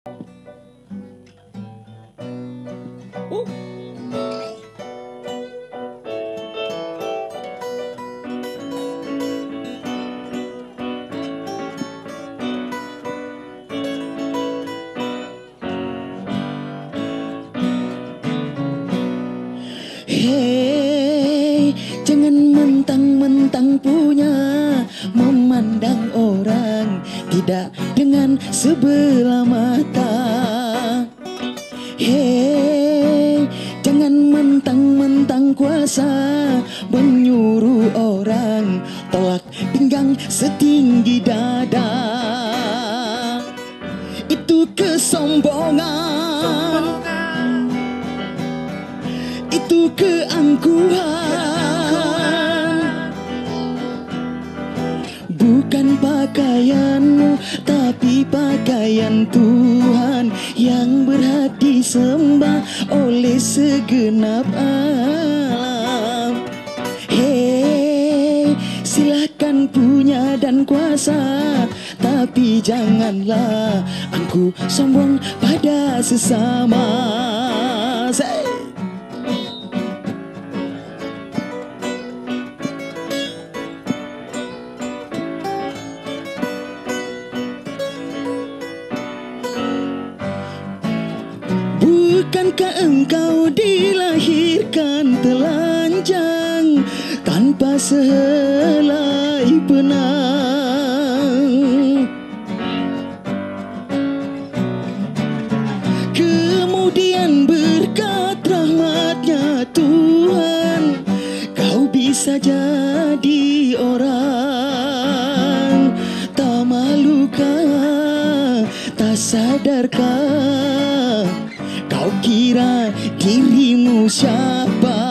Hei, jangan mentang-mentang punya memandang orang tidak dengan sebelah mata. Hei, jangan mentang-mentang kuasa menyuruh orang tolak pinggang setinggi dada. Itu kesombongan itu keangkuhan Bukan pakaianmu pakaian Tuhan Yang berhak disembah oleh segenap alam. Hei silakan punya dan kuasa Tapi janganlah angku sombong pada sesama Bukankah engkau dilahirkan telanjang tanpa sehelai benang? Kemudian berkat rahmatnya Tuhan Kau bisa jadi orang Tak malukah, tak sadarkah kira dirimu siapa?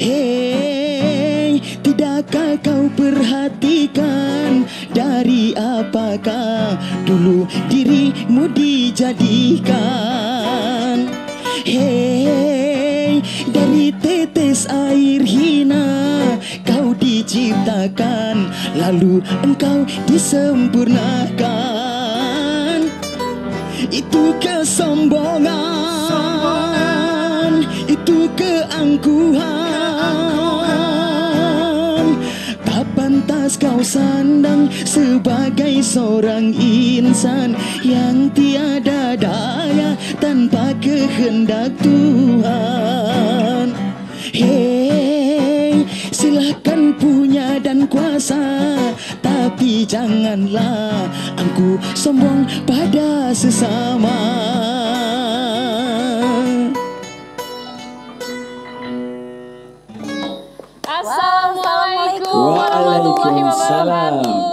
Hei, tidakkah kau perhatikan? Dari apakah dulu dirimu dijadikan? Hei, dari tetes air hina Kau diciptakan Lalu engkau disempurnakan itu kesombongan, itu keangkuhan. Tak pantas kau sandang sebagai seorang insan yang tiada daya tanpa kehendak Tuhan. Hei, silahkan punya dan kuasa Janganlah angku sombong pada sesama Assalamualaikum warahmatullahi Waalaikumsalam. wabarakatuh.